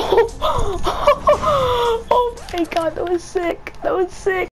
oh my god, that was sick. That was sick.